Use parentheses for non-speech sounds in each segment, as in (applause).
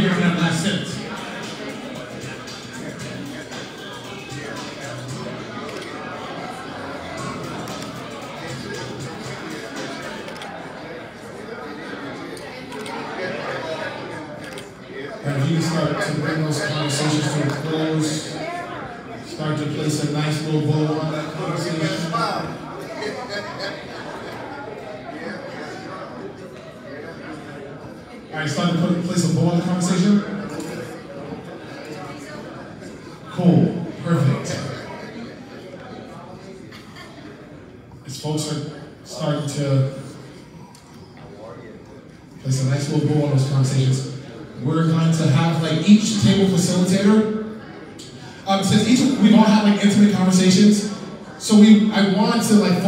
hearing that last sentence.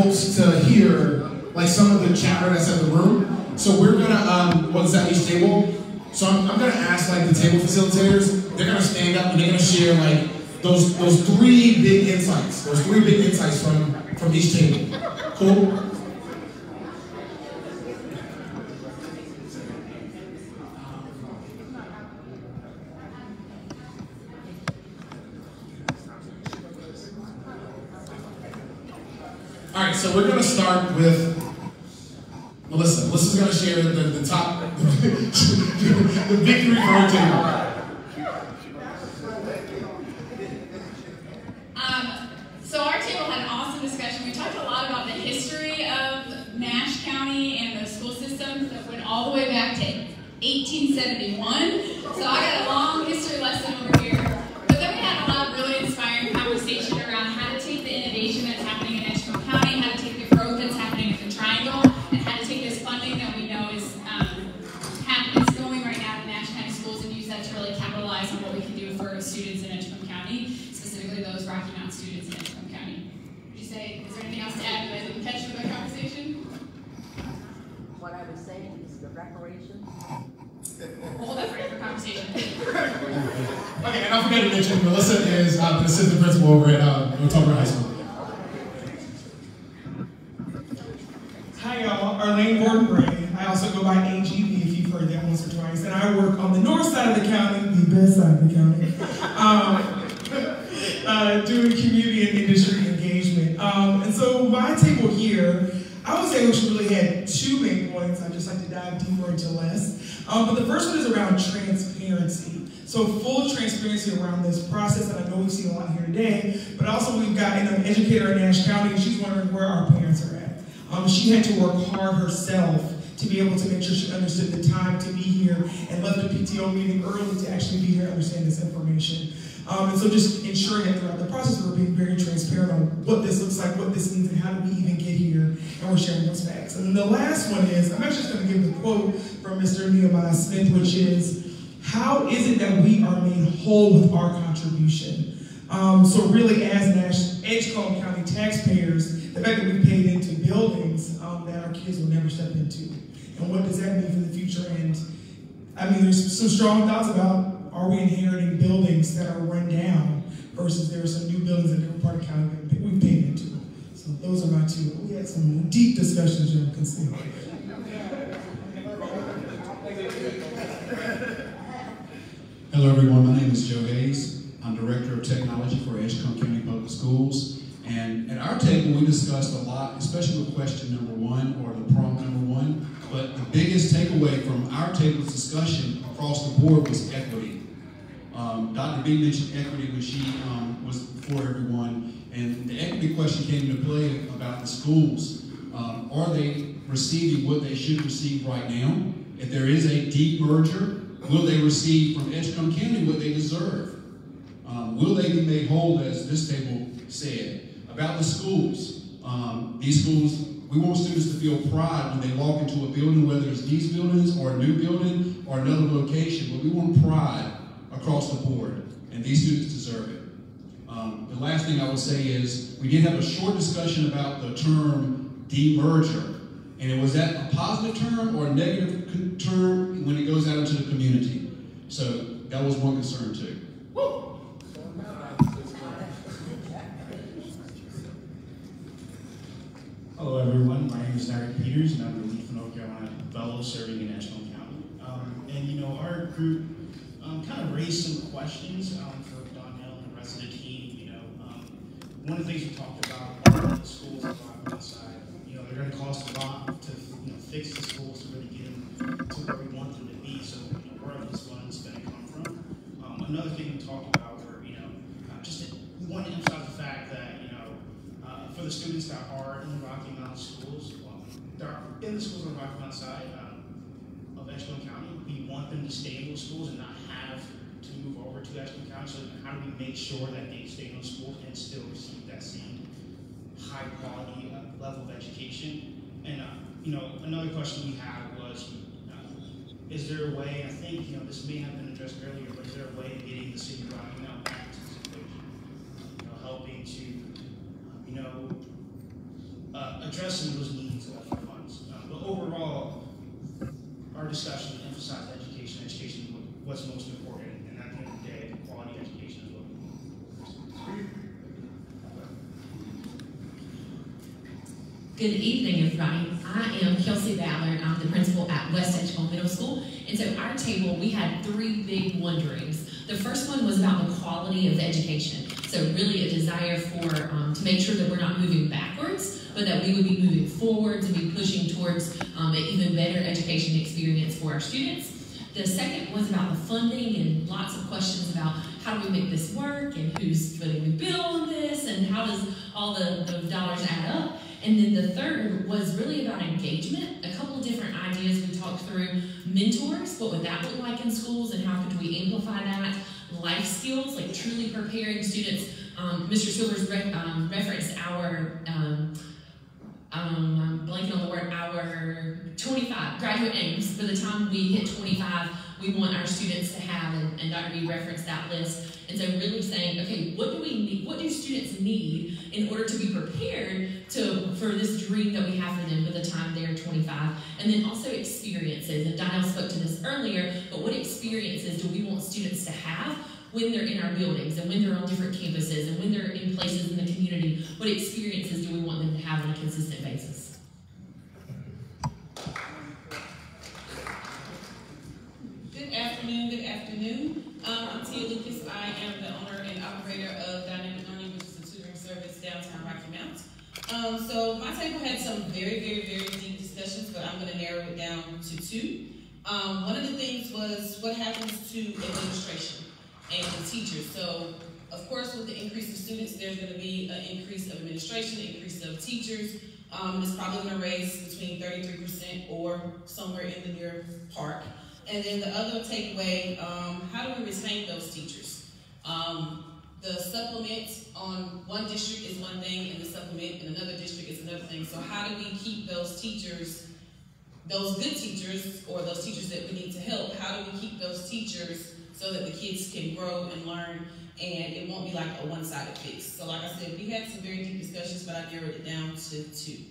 Folks to hear like some of the chatter that's in the room. So we're gonna um, what's that, each table. So I'm, I'm gonna ask like the table facilitators. They're gonna stand up and they're gonna share like those those three big insights. Those three big insights from from each table. Cool. So we're going to start with Melissa. Melissa's going to share the, top, (laughs) the victory for her team. Um, so our table had an awesome discussion. We talked a lot about the history of Nash County and the school systems that went all the way back to 1871. So I got specifically those Rocky Mount students in Edgecombe County. Would you say, is there anything else to add that I didn't catch from the conversation? What I was saying is the reparations. We'll hold that for a conversation. Okay, and I forgot to mention, Melissa is uh, the assistant principal over at uh, Wetumpka High School. Hi y'all, Arlene Gordon Bray. I also go by AGB if you've heard that once or twice. And I work on the north side of the county, the best side of the county, um, two main points. I'd just like to dive deeper into less. Um, but the first one is around transparency. So full transparency around this process, and I know we've seen a lot here today, but also we've got an educator in Nash County, and she's wondering where our parents are at. Um, she had to work hard herself to be able to make sure she understood the time to be here and left the PTO meeting early to actually be here and understand this information. Um, and so just ensuring that throughout the process we're being very transparent on what this looks like, what this means, and how do we even get here, and we're sharing those facts. And then the last one is, I'm actually just going to give the quote from Mr. Nehemiah Smith, which is, how is it that we are made whole with our contribution? Um, so really, as Nash Edgecombe County taxpayers, the fact that we paid into buildings um, that our kids will never step into, and what does that mean for the future? And I mean, there's some strong thoughts about are we inheriting buildings that are run down versus there are some new buildings in different part of county that we paid into. So those are my two. We had some deep discussions, you can see. Hello, everyone. My name is Joe Hayes. I'm Director of Technology for Edgecombe County Public Schools. And at our table, we discussed a lot, especially with question number one or the prompt number one. But the biggest takeaway from our table's discussion across the board was equity. Um, Dr. B mentioned equity when she um, was before everyone, and the equity question came into play about the schools. Um, are they receiving what they should receive right now? If there is a deep merger, will they receive from Edgecombe County what they deserve? Um, will they be made whole, as this table said? About the schools, um, these schools, we want students to feel pride when they walk into a building, whether it's these buildings or a new building or another location, but we want pride across the board, and these students deserve it. Um, the last thing I would say is we did have a short discussion about the term demerger, and it was that a positive term or a negative term when it goes out into the community. So that was one concern too. Hello, everyone. My name is Derek Peters, and I'm the Leaf North Carolina Fellow serving in Edgecombe County. Um, and you know, our group raised some questions um, for Donnell and the rest of the team. You know, um, one of the things we talked about are the schools that are outside. You know, they're going to cost a lot to you know fix the schools to really get them to where we want them to be. So, you know, where are these funds going to come from? Um, another thing we talked about were, you know, uh, just we want to emphasize the fact that you know, uh, for the students that are in the Rocky Mount schools, well, they're in the schools on the Rocky Mount side. Um, of Edgecombe County. We want them to stay in those schools and not move over to Edgecombe County. So how do we make sure that they stay in those schools and still receive that same high quality uh, level of education? And uh, you know, another question we had was, uh, is there a way? I think you know this may have been addressed earlier, but is there a way of getting the city of Rocky Mount back into this? You know, helping to you know uh, addressing those needs of funds. Uh, but overall our discussion emphasized education. Education is what's most important, and at the end of the day, quality education is what. Good evening, everybody. I am Kelsey Ballard. I'm the principal at West Edgecombe Middle School. And so our table, we had three big wonderings. The first one was about the quality of education. So really a desire for um, to make sure that we're not moving backwards, but that we would be moving forward and be pushing towards um, an even better education experience for our students. The second was about the funding and lots of questions about how do we make this work and who's footing the bill on this and how does all the, the dollars add up. And then the third was really about engagement. A couple of different ideas we talked through. Mentors, what would that look like in schools and how could we amplify that? Life skills, like truly preparing students. Um, Mr. Silver's re um, referenced our um, um, I'm blanking on the word, our 25 graduate aims. For the time we hit 25, we want our students to have, and, and Dr. B referenced that list. And so really saying, okay, what do we need, what do students need in order to be prepared to for this dream that we have for them by the time they're 25? And then also experiences, and Donnell spoke to this earlier, but what experiences do we want students to have when they're in our buildings and when they're on different campuses and when they're in places in the community, what experiences do we want them to have on a consistent basis? Good afternoon, good afternoon. Um, I'm Tia Lucas. I am the owner and operator of Dynamic Learning, which is a tutoring service downtown Rocky Mount. Um, so my table had some very, very, very deep discussions, but I'm going to narrow it down to two. Um, one of the things was what happens to administration and the teachers. So, of course, with the increase of students, there's going to be an increase of administration, increase of teachers. Um, it's probably going to raise between 33% or somewhere in the near park. And then the other takeaway, um, how do we retain those teachers? Um, the supplement on one district is one thing, and the supplement in another district is another thing. So how do we keep those teachers, those good teachers, or those teachers that we need to help, how do we keep those teachers so that the kids can grow and learn and it won't be like a one-sided fix. So like I said, we had some very deep discussions, but I narrowed it down to two.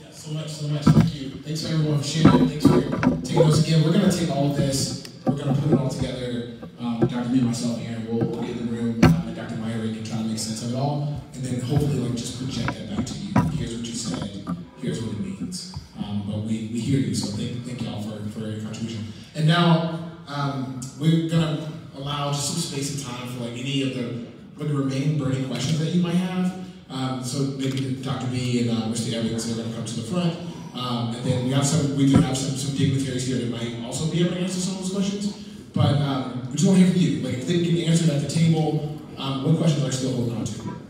Yeah, so much, so much. Thank you. Thanks for everyone for sharing. Thanks for taking notes again. We're gonna take all of this, we're gonna put it all together. Um, Dr. Me myself here, we'll, we'll get in the room, um, and Dr. Meyer can try to make sense of it all, and then hopefully like just project that back to you. Here's what you said, here's what it means. Um, but we, we hear you, so thank, thank y'all for, for your contribution. And now, um, we're gonna allow just some space and time for like any of the, the remaining burning questions that you might have. Dr. B and uh, Mr. Evans are gonna come to the front. Um, and then we have some, we do have some, some dignitaries here that might also be able to answer some of those questions. But um, we just want to hear from you. Like if they didn't get answered at the table, um, what questions are you still holding on to?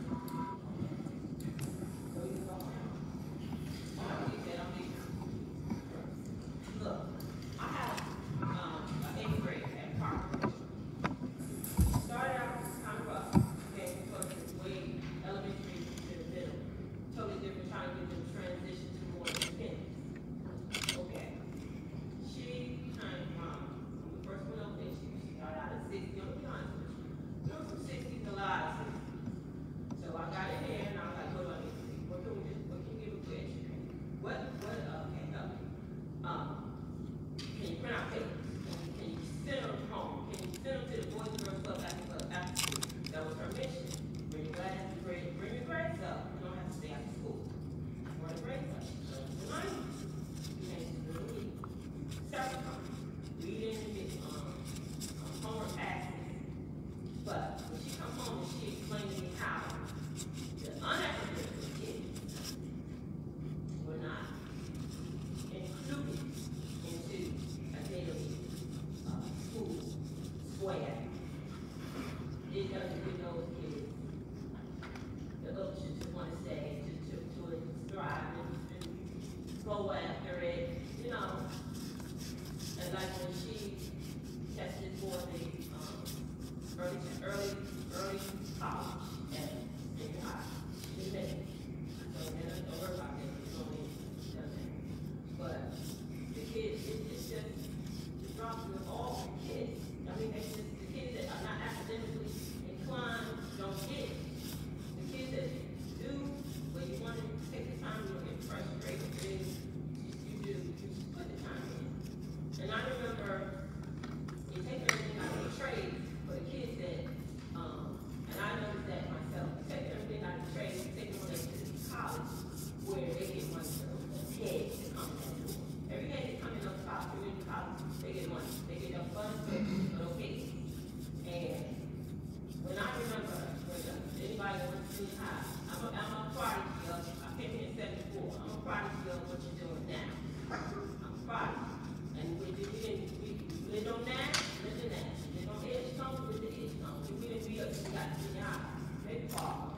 Maybe fall.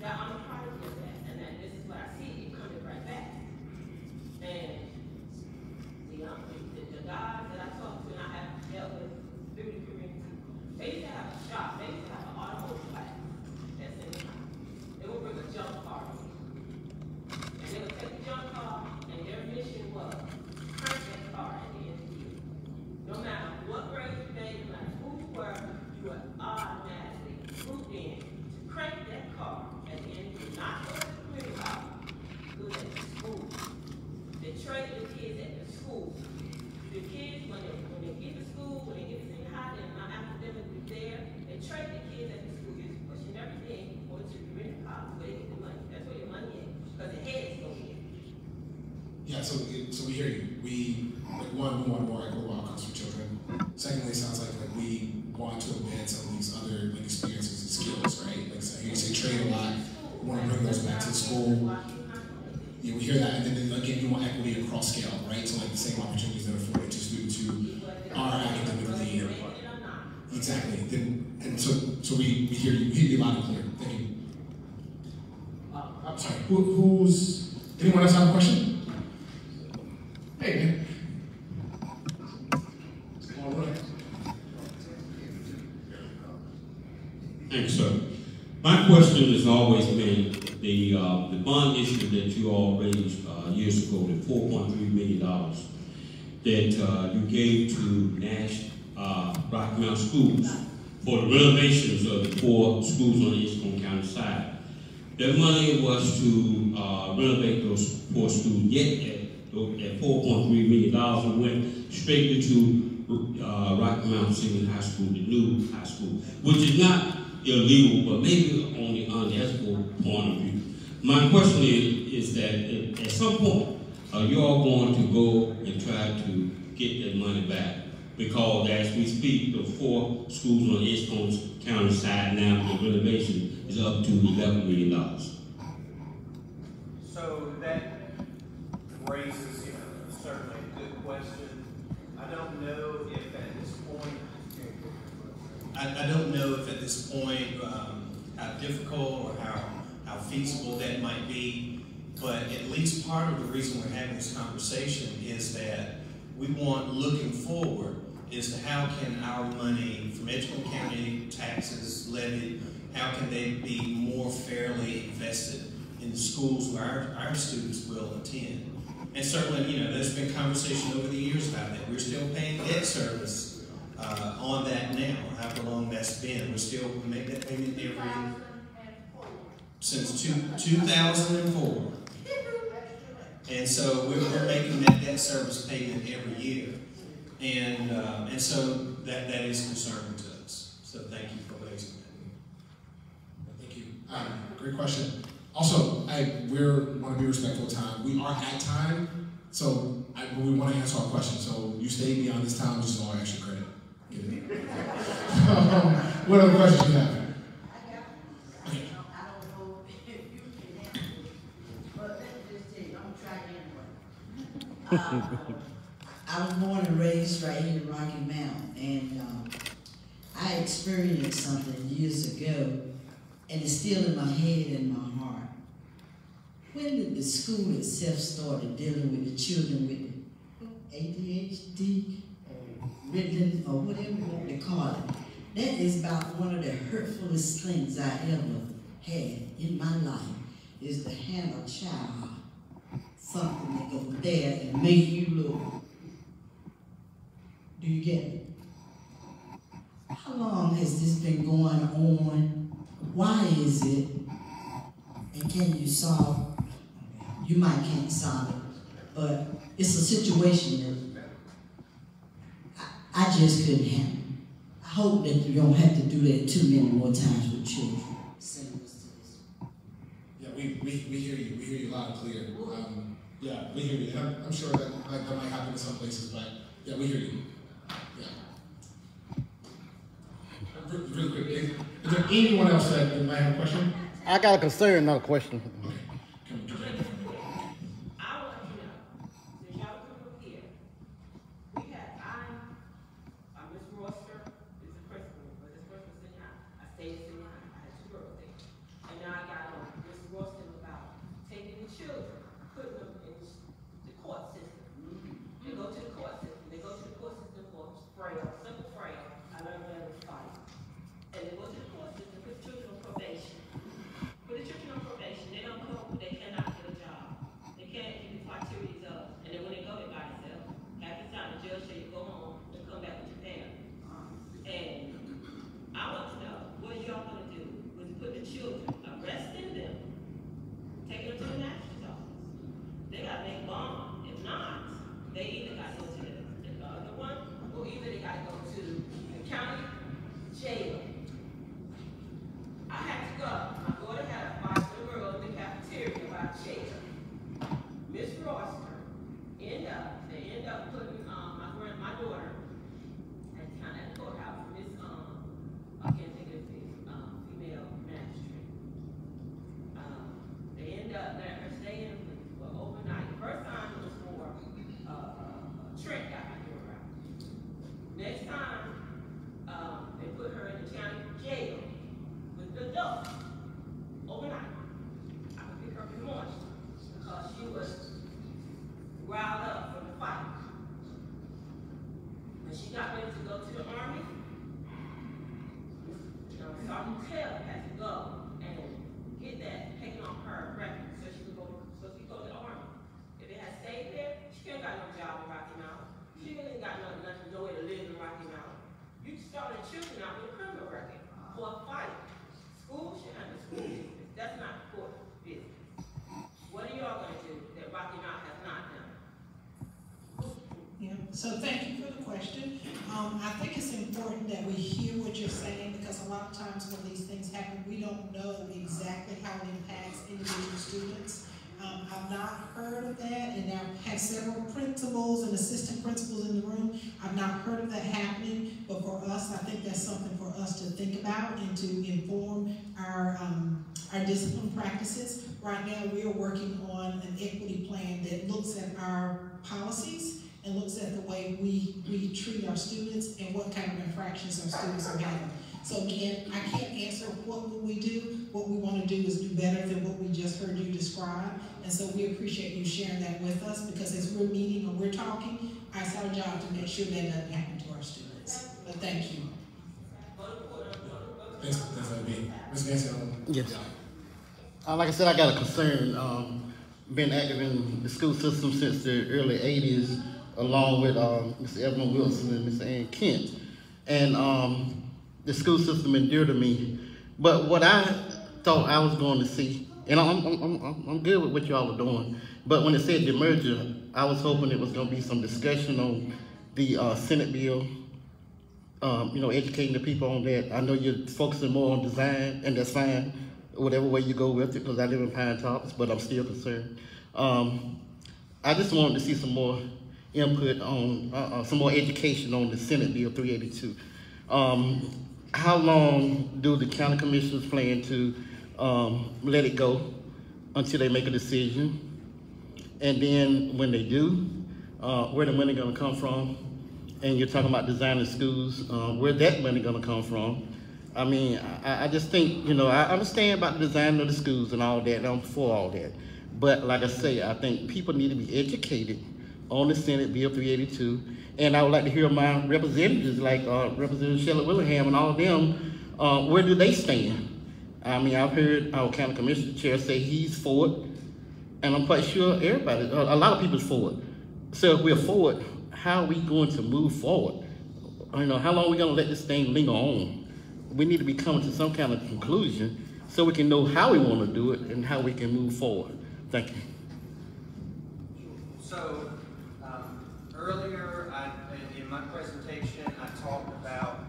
Now, I'm a prodigy of that, and that, this is what I see, it coming right back. And the, um, the, the guys that I talked to and I have dealt with through the community, they used to have a shop, they used to have an automotive class. That's in the house. They would bring a junk car. And they would take the junk car, and their mission was crank that car at the end of the year. No matter what grade you made, no matter who you were, you were automatically grouped in to crank that car at the end of the year. Not go to the community college, do it at the school. They train the kids at the school. The kids, when they, when they get to school, when they get to senior high, they're not academically there, they train the kids at the school, you're pushing everything over to community college, where they get the money, that's where your money is, because the heads go in. Yeah, so, so we hear you. We, like, one, we want more equitable outcomes for children. Secondly, it sounds like, like we want to embed some of these other like experiences and skills, right? Like, so you say trade a lot, we want to bring those back to school. Yeah, we hear that, and then again, you want equity across scale, right? So like the same opportunities that are afforded to students who are academically exactly. Then and so so we, we hear you, hear you loud and clear. Thank you. Uh, I'm sorry. Who, who's anyone else have a question? Hey man. All right. Thanks, sir. My question has always been the, bond issue that you all raised, uh, years ago, the four point three million dollars that, uh, you gave to Nash, uh, Rocky Mount Schools for the renovations of the four schools on the Eastern County side. That money was to, uh, renovate those four schools, yet at, at four point three million dollars, it went straight to, uh, Rocky Mount Senior High School, the new high school, which is not illegal, but maybe on the unethical point of view. My question is, is that at, some point, are you all going to go and try to get that money back? Because as we speak, the four schools on East County side now, the renovation is up to eleven million dollars. So that raises, you know, certainly a good question. I don't know if at this point, I, I don't know if at this point, um, how difficult or how, how feasible that might be, but at least part of the reason we're having this conversation is that we want, looking forward, is to how can our money from Edgecombe County taxes levied, how can they be more fairly invested in the schools where our, our students will attend? And certainly, you know, there's been conversation over the years about that. We're still paying debt service uh, on that now, however long that's been. We're still, we make that payment every, since two, 2004. And so we're, making that debt service payment every year. And, uh, and so that, that is concerning to us. So thank you for raising that. Thank you. Um, great question. Also, I we're want to be respectful of time. We are at time. So I, we want to answer our questions. So you stay beyond this time, just all extra credit. Get it? (laughs) um, what other questions do you have? Okay. I don't know if you can answer it, but let me just tell you, I'm I was born and raised right here in Rocky Mount, and um, I experienced something years ago, and it's still in my head and my heart. When did the school itself started dealing with the children with ADHD or Ritalin or whatever you want to call it? That is about one of the hurtfulest things I ever had in my life is to hand a child something that goes there and make you look. Do you get it? How long has this been going on? Why is it? And can you solve? You might can't solve it, but it's a situation that I, I just couldn't handle. I hope that you don't have to do that too many more times with children. Same as this. Yeah, we, we, we hear you. We hear you loud and clear. Um, yeah, we hear you. And I'm, I'm sure that that might happen in some places, but yeah, we hear you. Yeah. Really quick, is, is there anyone else that might have a question? I got a concern, not a question. That's not business. What are y'all gonna do that Rocky Mount has not done? Yeah, so thank you for the question. Um, I think it's important that we hear what you're saying because a lot of times when these things happen, we don't know exactly how it impacts individual students. Um, I've not heard of that, and I've had several principals and assistant principals in the room. I've not heard of that happening, but for us, I think that's something for us to think about and to inform our um, our discipline practices. Right now, we are working on an equity plan that looks at our policies and looks at the way we, we treat our students and what kind of infractions our students are having. So again, I can't answer what will we do. What we want to do is do better than what we just heard you describe. And so we appreciate you sharing that with us because as we're meeting and we're talking, it's our job to make sure that doesn't happen to our students. But thank you. Thanks, thanks, LB. Ms. Mason. Yes. Uh, like I said, I got a concern. Um, been active in the school system since the early '80s, along with um, Mr. Evelyn Wilson and Mr. Ann Kent, and um, the school system endured to me. But what I thought I was going to see, and I'm, I'm, I'm, I'm good with what y'all are doing, but when it said the merger, I was hoping it was going to be some discussion on the uh, Senate bill um, you know, educating the people on that. I know you're focusing more on design, and that's fine, whatever way you go with it, because I live in Pinetops, but I'm still concerned. Um, I just wanted to see some more input on, uh, uh, some more education on the Senate Bill 382. Um, how long do the county commissioners plan to um, let it go until they make a decision? And then when they do, uh, where the money gonna come from? And you're talking about designing schools, uh, where that money gonna come from? I mean, I, I just think, you know, I understand about the design of the schools and all that, I'm for all that. But like I say, I think people need to be educated on the Senate Bill 382. And I would like to hear my representatives, like uh, Representative Shelly Willingham and all of them, uh, where do they stand? I mean, I've heard our county commissioner chair say he's for it, and I'm quite sure everybody, a lot of people's for it. So if we're for it, how are we going to move forward? You know, how long are we going to let this thing linger on? We need to be coming to some kind of conclusion so we can know how we want to do it and how we can move forward. Thank you. So, um, earlier I, in, in my presentation, I talked about.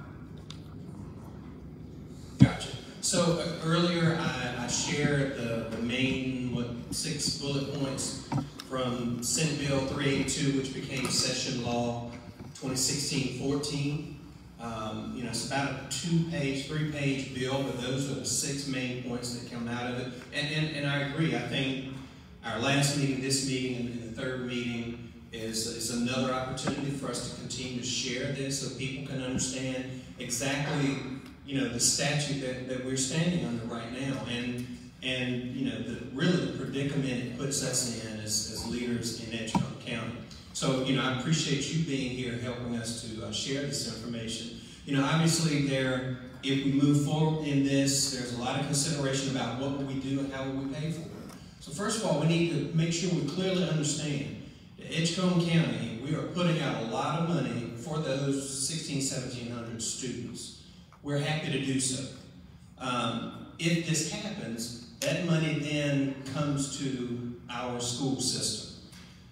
Gotcha. So uh, earlier I, I shared the, the main, what, six bullet points from Senate Bill 382, which became session law 2016-14. Um, you know, it's about a two-page, three-page bill, but those are the six main points that come out of it. And, and, and I agree. I think our last meeting, this meeting, and, the third meeting is, is another opportunity for us to continue to share this so people can understand exactly, you know, the statute that, that we're standing under right now. And, and you know, the, really the predicament it puts us in as, as leaders in Edgecombe County. So, you know, I appreciate you being here helping us to uh, share this information. You know, obviously there, if we move forward in this, there's a lot of consideration about what will we do and how will we pay for it. So first of all, we need to make sure we clearly understand that Edgecombe County, we are putting out a lot of money for those 16, 1700 students. We're happy to do so. Um, if this happens, that money then comes to our school system.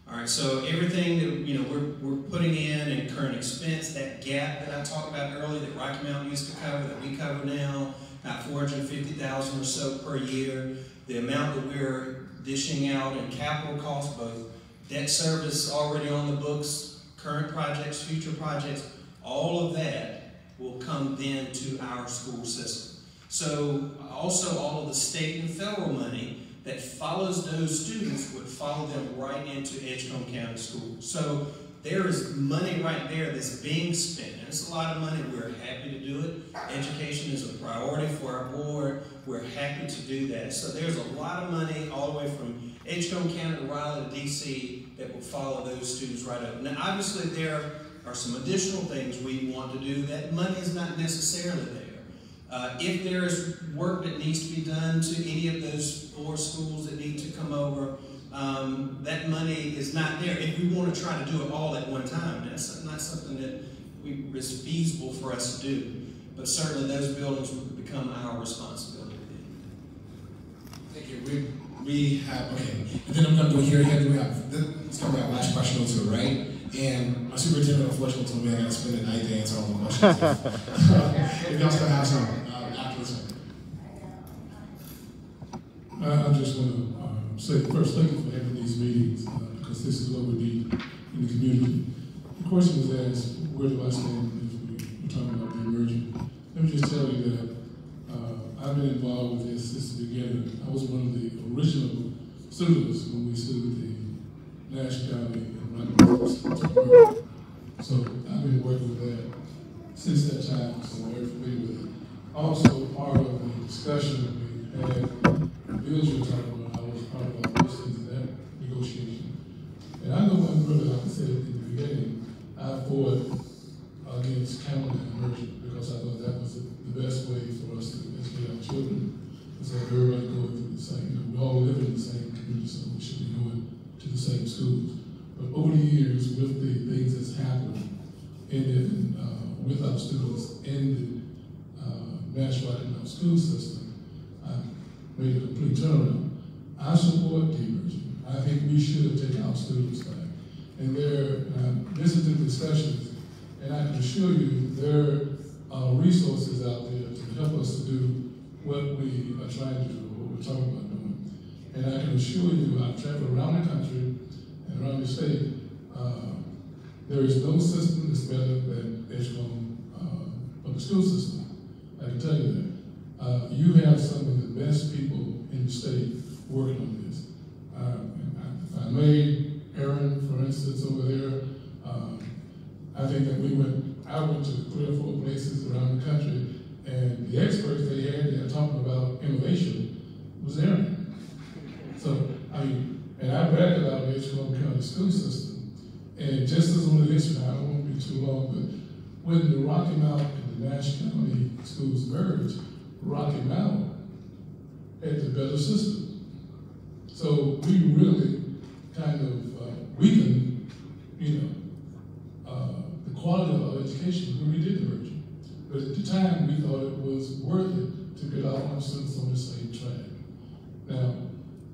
All right, so everything that you know we're, we're putting in in current expense, that gap that I talked about earlier that Rocky Mount used to cover, that we cover now, about 450,000 or so per year, the amount that we're dishing out in capital costs, both debt service already on the books, current projects, future projects, all of that will come then to our school system. So also all of the state and federal money that follows those students would follow them right into Edgecombe County Schools. So there is money right there that's being spent. And it's a lot of money. We're happy to do it. Education is a priority for our board. We're happy to do that. So there's a lot of money all the way from Edgecombe County to Raleigh to DC that will follow those students right up. Now, obviously, there are some additional things we want to do. That money is not necessarily there. Uh, if there is work that needs to be done to any of those four schools that need to come over, um, that money is not there. If we want to try to do it all at one time, that's not something that we, is feasible for us to do. But certainly those buildings would become our responsibility. Thank you. We, we have, okay, and then I'm going to go here ahead. We have, let's come back last question two, right? And my superintendent of unfortunately told me I got to spend the night to answer all the questions. (laughs) if y'all still have some uh, after this. I, I just want to um, say first, thank you for having these meetings uh, because this is what we need in the community. The question was asked, where do I stand if we, we're talking about the emerging? Let me just tell you that uh, I've been involved with this since the beginning. I was one of the original students when we sued the Nash County Rocky So I've been working with that since that time, so I'm very familiar with it. Also, part of the discussion we had bills you're talking about, I was part of those things in that negotiation. And I know one brother, like I said at the beginning, I fought against county and merchant because I thought that was the best way for us to educate our children. So everybody going through the same, you know, we all live in the same community, so we should be going to the same schools. But over the years, with the things that's happened in it, uh, with our students in the uh, Nashville school system, made a complete turnaround. I support diversion. I think we should take our students back. And there, uh, to the discussions, and I can assure you there are resources out there to help us to do what we are trying to do, what we're talking about doing. And I can assure you, I've traveled around the country, and around the state, uh, there is no system that's better than Edgecombe uh, public school system. I can tell you that. Uh, you have some of the best people in the state working on this. Uh, if I may, Aaron, for instance, over there, um, I think that we went, I went to three or four places around the country, and the experts they had there talking about innovation was Aaron. So, I mean, and I brag about the Edgecombe County school system. And just as on the issue, I won't be too long, but when the Rocky Mount and the Nash County schools merged, Rocky Mount had the better system. So we really kind of uh, weakened, you know, uh, the quality of our education when we did the merger. But at the time, we thought it was worth it to get all our students on the same track. Now,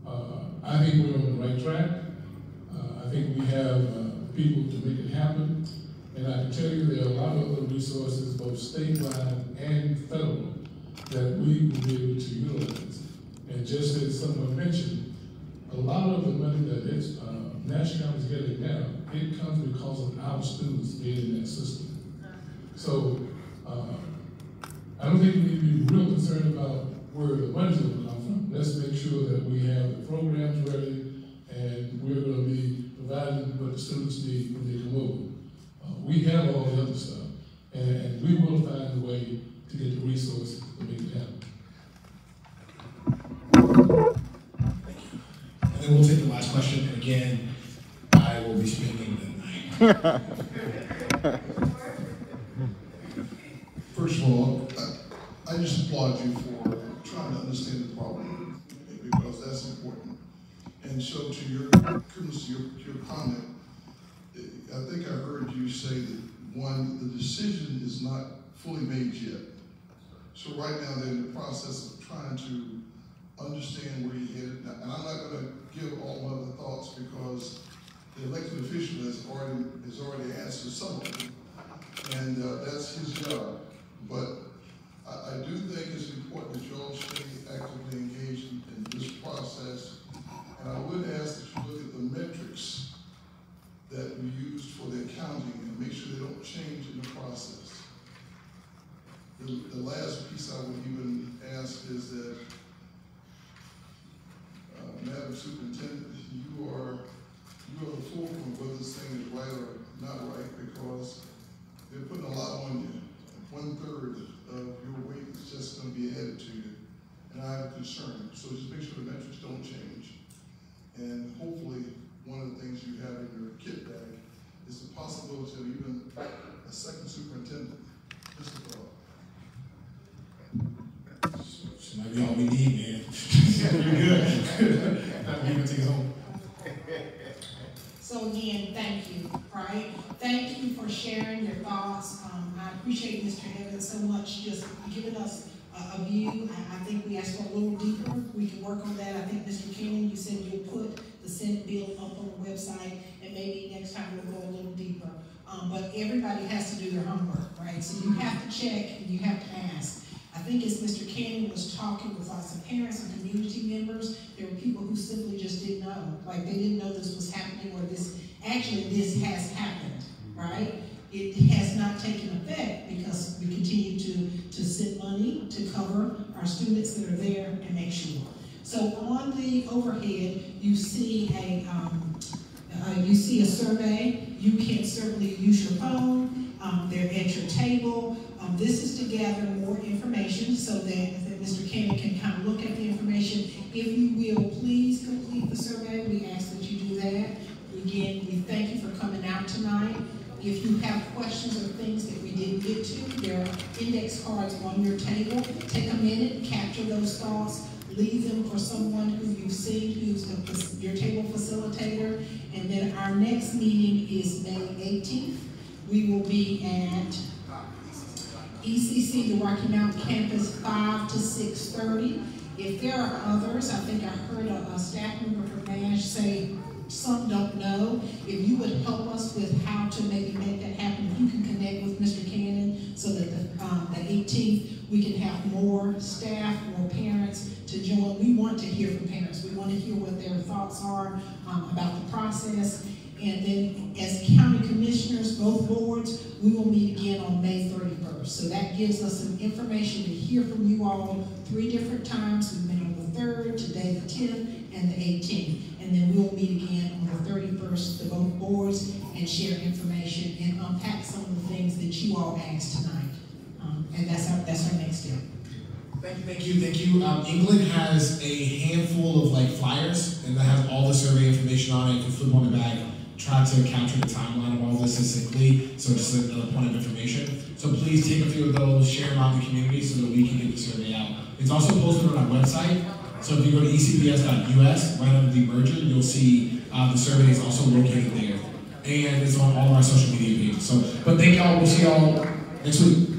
uh, I think we're on the right track. Uh, I think we have uh, people to make it happen. And I can tell you there are a lot of other resources, both statewide and federal, that we will be able to utilize. And just as someone mentioned, a lot of the money that it's, uh, National is getting now, it comes because of our students being in that system. So uh, I don't think we need to be real concerned about where the money's going to come from. Let's make sure that we have the programs ready and we're going to be providing what the students need when they come over. Uh, we have all the other stuff and, and we will find a way to get the resources to make it happen. And then we'll take the last question. And again, I will be speaking tonight. (laughs) First of all, I, I just applaud you for trying to understand the problem because that's important. And so to your, your, your comment, I think I heard you say that one, the decision is not fully made yet. So right now they're in the process of trying to understand where you're headed. And I'm not going to give all my other thoughts because the elected official has already has already answered some of them, and uh, that's his job. But I, I, do think it's important that you all stay actively engaged in, in, this process. And I would ask that you look at the metrics that we used for the accounting and make sure they don't change in the process. The, the last piece I would even ask is that, uh, Madam Superintendent, you are you are the fulcrum whether this thing is right or not right because they're putting a lot on you. One third of your weight is just going to be added to you. And I'm concern. So just make sure the metrics don't change. And hopefully, one of the things you have in your kit bag is the possibility of even a second superintendent. Just a thought. So might be all we need, man. You're good. I'm going to take it home. So again, thank you, right? Thank you for sharing your thoughts. Um, I appreciate Mr. Evans so much just giving us a, a view. I, I, think we asked for a little deeper. We can work on that. I think Mr. Kenyon, you said you'll put the Senate bill up on the website, and maybe next time we'll go a little deeper. Um, but everybody has to do their homework, right? So you have to check and you have to ask. I think as Mr. Cannon was talking with lots of parents and community members, there were people who simply just didn't know. Like they didn't know this was happening or this, actually this has happened, right? It has not taken effect because we continue to, to send money to cover our students that are there and make sure. So on the overhead, you see a, um, uh, you see a survey. You can certainly use your phone. Um, they're at your table. Um, this is to gather more information so that, that Mr. Kenny can kind of look at the information. If you will, please complete the survey. We ask that you do that. Again, we thank you for coming out tonight. If you have questions or things that we didn't get to, there are index cards on your table. Take a minute, capture those thoughts, leave them for someone who you've seen who's a, your table facilitator. And then our next meeting is May 18th. We will be at ECC, the Rocky Mount campus, 5 to 6.30. If there are others, I think I heard a, a staff member from NASH say some don't know. If you would help us with how to maybe make that happen, you can connect with Mr. Cannon so that the, um, the 18th we can have more staff, more parents to join. We want to hear from parents. We want to hear what their thoughts are um, about the process. And then as county commissioners, both boards, we will meet again on May 31st. So that gives us some information to hear from you all three different times. We met on the 3rd, today the 10th, and the 18th. And then we'll meet again on the 31st to both boards and share information and unpack some of the things that you all asked tonight. Um, and that's our, that's our next step. Thank you, thank you, thank you. Um, England has a handful of like flyers, and that has all the survey information on it. You can flip on the back, try to capture the timeline of all this succinctly, so just another point of information. So please take a few of those, share them out in the community so that we can get the survey out. It's also posted on our website. So if you go to ecps.us, right under the merger, you'll see uh, the survey is also located there. And it's on all of our social media pages. So, but thank y'all. We'll see y'all next week.